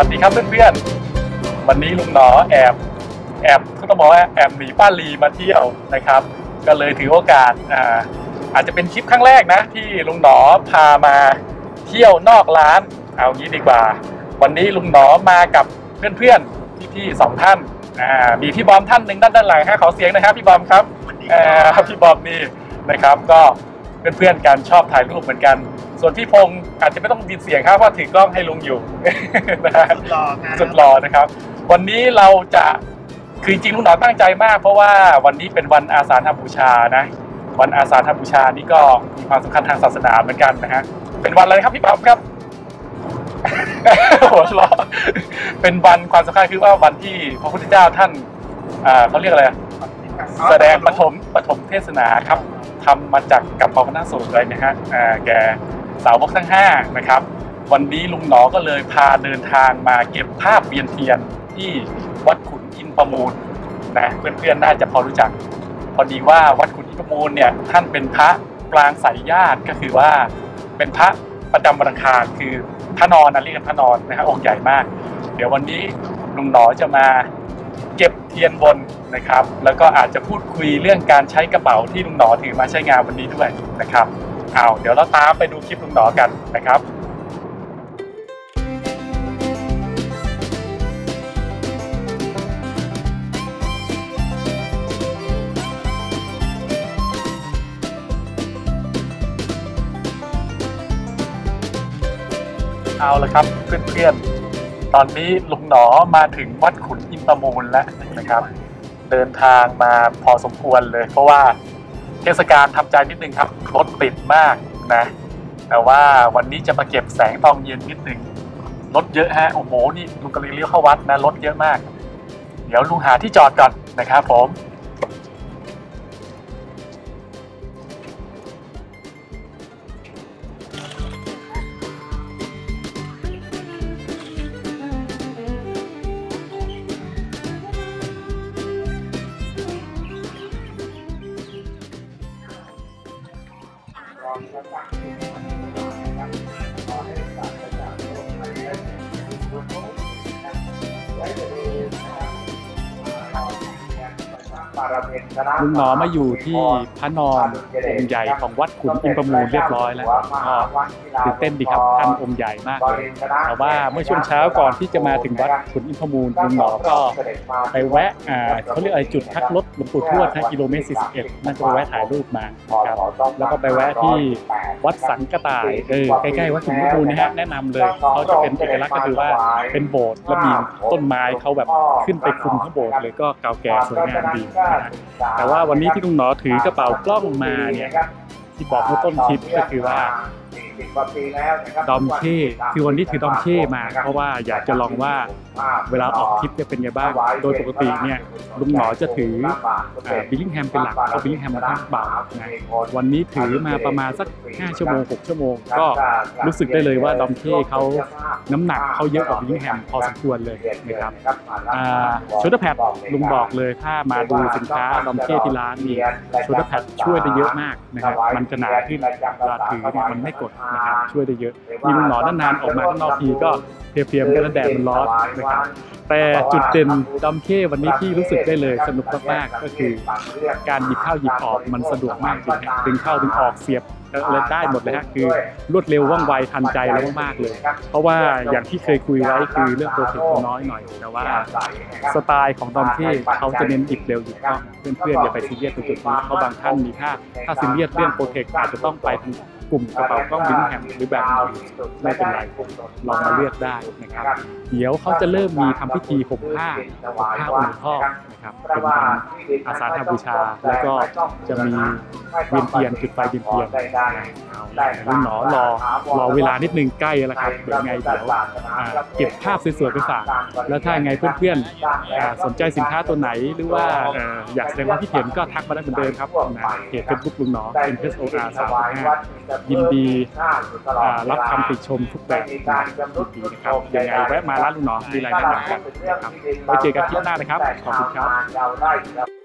วัสดีครับเพื่อนๆ วันนี้ลุงหนอแอบแอบก็ต้องบอกว่าแอบหนีป้าลีมาเที่ยวนะครับ ก็เลยถือโอกาสอ่าอาจจะเป็นคลิปครั้งแรกนะ ที่ลุงหนอพามาเที่ยวนอกร้าน เอางี้ดีกว่า วันนี้ลุงหนอมากับเพื่อนๆพี่ๆสองท่านอ่ามีพี่บอมท่านหนึ่งด้านด้านหลังฮะขอเสียงนะครับพี่บอมครับอ่าพี่บอมนี่นะครับ ก็เพื่อนๆกันชอบถ่ายรูปเหมือนกัน ส่วนพี่พงศ์อาจจะไม่ต้องดินเสียงครับเพราะถือกล้องให้ลุงอยู่นะฮะสุดหล่อครับสุดหล่อนะครับ วันนี้เราจะคือจริงๆลุงหนอตั้งใจมาก เพราะว่าวันนี้เป็นวันอาสาฬหบูชานะ วันอาสาฬหบูชานี่ก็มีความสำคัญทางศาสนาเหมือนกันนะฮะเป็นวันอะไรครับพี่ปั๊มครับหัวเราะเป็นวันความสำคัญคือว่าวันที่พระพุทธเจ้าท่านอ่าเขาเรียกอะไรอะแสดงปฐมปฐมเทศนาครับทำมาจากกับปวนาสูตรเลยนะฮะอ่าแก สาวกทั้งห้านะครับ วันนี้ลุงหนอก็เลยพาเดินทางมาเก็บภาพเวียนเทียนที่วัดขุนอินประมูลนะเพื่อนๆน่าจะพอรู้จัก พอดีว่าวัดขุนอินประมูลเนี่ยท่านเป็นพระปรางสายญาติก็คือว่าเป็นพระประจำวันอังคารคือพระนอนนะเรียกกันพระนอนนะฮะองค์ใหญ่มาก เดี๋ยววันนี้ลุงหนอจะมาเก็บเทียนบนนะครับ แล้วก็อาจจะพูดคุยเรื่องการใช้กระเป๋าที่ลุงหนอถือมาใช้งานวันนี้ด้วยนะครับ อาเดี๋ยวเราตามไปดูคลิปลุงหนอกันนะครับเอาละครับเพื่อนๆ ตอนนี้ลุงหนอมาถึงวัดขุนอินประมูลแล้วนะครับ เดินทางมาพอสมควรเลย เพราะว่า ศกาลทำใจนิดนึงครับรถติดมากนะ แต่ว่าวันนี้จะมาเก็บแสงตอนเย็นนิดนึงรถเยอะฮะโอ้โหนี่ลุงกำลังเลี้ยวเข้าวัดนะรถเยอะมาก เดี๋ยวลุงหาที่จอดก่อนนะครับผม parameter ya. ลุงหนอมาอยู่ที่พระนอนองค์ใหญ่ของวัดขุนอินประมูลเรียบร้อยแล้วก็ตื่นเต้นดีครับท่านองค์ใหญ่มากเลยแต่ว่าเมื่อช่วงเช้าก่อนที่จะมาถึงวัดขุนอินประมูลลุงหนอก็ไปแวะอ่าเขาเรียกอะไรจุดพักรถหลวงปู่ทวดนะกิโลเมตร41น่าจะไปแวะถ่ายรูปมานะครับแล้วก็ไปแวะที่วัดสันกระต่ายเออใกล้ๆวัดขุนอินประมูลนะฮะแนะนำเลยเขาจะเป็นเอกลักษณ์ก็คือว่าเป็นโบสถ์แล้วมีต้นไม้เขาแบบขึ้นไปคลุมข้างโบสถ์เลยก็เก่าแก่สวยงามดีนะฮะแต่ว่าวันนี้ที่ลุงหนอถือกระเป๋ากล้องมาเนี่ยที่บอกเมื่อต้นคลิปก็คือว่า ดอมเช่คือวันนี้ถือดอมเช่มา เพราะว่าอยากจะลองว่าเวลาออกทริปจะเป็นไงบ้าง โดยปกติเนี่ยลุงหนอจะถือบิลลิงแฮมเป็นหลักเพราะบิลลิงแฮมมันค่อนข้างเบานะวันนี้ถือมาประมาณสัก 5 ชั่วโมง 6 ชั่วโมง ก็รู้สึกได้เลยว่า Domke เขาน้ำหนักเขาเยอะกว่า Billingham พอสมควรเลยนะครับอ่า shoulder pad ลุงบอกเลยถ้ามาดูสินค้า Domke ที่ร้านนี่ shoulder pad ช่วยได้เยอะมากนะครับมันจะหนาขึ้นเวลาถือเนี่ยมันไม่กดนะครับช่วยได้เยอะมีลุงหนอนนานๆออกมาข้างนอกทีก็เพลียๆกันแล้วแดดมันร้อนนะครับ แต่จุดเด่น Domke วันนี้ที่รู้สึกได้เลยสนุกมากๆก็คือ การหยิบเข้าหยิบออกมันสะดวกมากจริงดึงเข้าดึงออกเสียบเลยได้หมดเลยฮะคือรวดเร็วว่องไวทันใจเรามากๆเลย เพราะว่าอย่างที่เคยคุยไว้คือเรื่องโปรเทคน้อยหน่อย แต่ว่าสไตล์ของดอมที่เขาจะเน้นหยิบเร็วหยิบคล่องเพื่อนๆอย่าไปซีเรียสตรงจุดนี้เพราะบางท่านมีถ้าถ้าซีเรียสเรื่องโปรเทคอาจจะต้องไปทางกลุ่มกระเป๋ากล้องบินแฮมหรือแบบไม่เป็นไรลองมาเลือกได้นะครับ เดี๋ยวเขาจะเริ่มมีทำพิธีห่มผ้าห่มผ้าองค์พ่อนะครับเป็นวันอาสาฬหบูชา แล้วก็จะมีเวียนเทียนจุดไฟเวียนเทียนเอาละลุงหนอรอรอเวลานิดนึงใกล้แล้วครับเดี๋ยวไงเดี๋ยวอ่าเก็บภาพสวยๆไปฝากแล้วถ้าไงเพื่อนๆอ่าสนใจสินค้าตัวไหนหรือว่าเอ่ออยากแสดงความคิดเห็นก็ทักมาได้เหมือนเดิมครับนะเพจเฟซบุ๊กลุงหนอ N S O R 3ยินดีอ่ารับคำติชมทุกแบบนะยินดีนะครับยังไงแวะมาร้านลุงหนอมีอะไรแนะนำกันนะครับไว้เจอกันคลิปหน้านะครับ ขอบคุณครับ